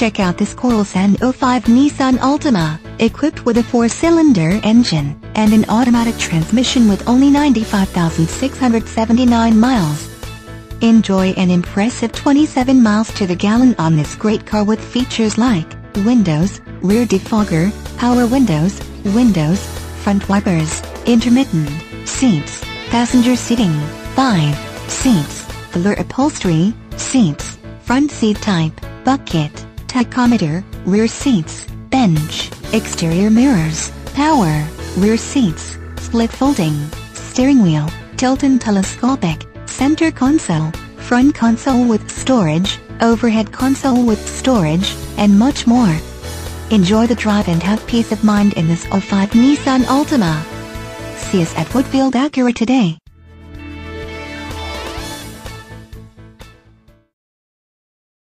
Check out this Coral Sand 05 Nissan Altima, equipped with a four-cylinder engine and an automatic transmission with only 95,679 miles. Enjoy an impressive 27 miles to the gallon on this great car with features like windows, rear defogger, power windows, windows, front wipers, intermittent seats, passenger seating, 5 seats, leather upholstery, seats, front seat type, bucket, tachometer, rear seats, bench, exterior mirrors, power, rear seats, split folding, steering wheel, tilt and telescopic, center console, front console with storage, overhead console with storage, and much more. Enjoy the drive and have peace of mind in this 05 Nissan Altima. See us at Woodfield Acura today.